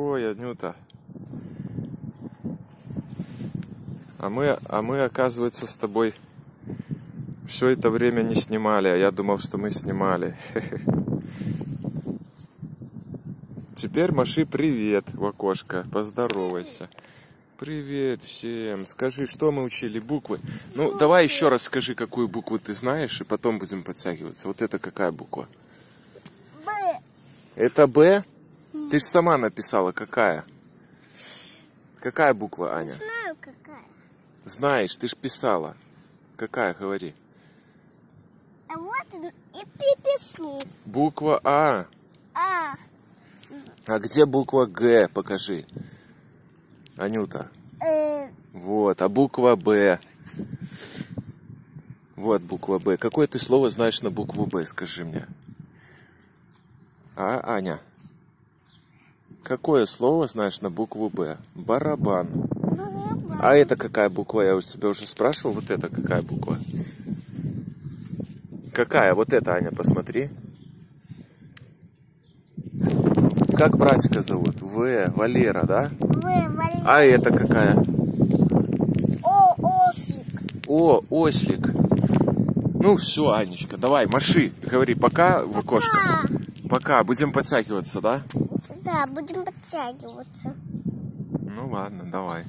Ой, Анюта. А мы, а мы, оказывается, с тобой все это время не снимали, а я думал, что мы снимали. Теперь маши привет в окошко, поздоровайся. Привет всем. Скажи, что мы учили? Буквы. Ну, давай еще раз скажи, какую букву ты знаешь, и потом будем подтягиваться. Вот это какая буква? Б. Это Б? Ты же сама написала, какая? Какая буква, Аня? Знаю какая. Знаешь, ты же писала. Какая, говори. А вот и припишу. Буква А. А. А где буква Г? Покажи. Анюта. Э, Вот, а буква Б. Вот буква Б. Какое ты слово знаешь на букву Б, скажи мне? А, Аня? Какое слово знаешь на букву Б? Барабан. барабан. А это какая буква? Я у тебя уже спрашивал. Вот это какая буква? Какая? Вот это, Аня, посмотри. Как братика зовут? В. Валера, да? В. Валерий. А это какая? О. Осик. О, ослик. Ну все, Анечка, давай, маши. Говори пока в окошко. Пока, будем подтягиваться, да? Да, будем подтягиваться. Ну ладно, давай.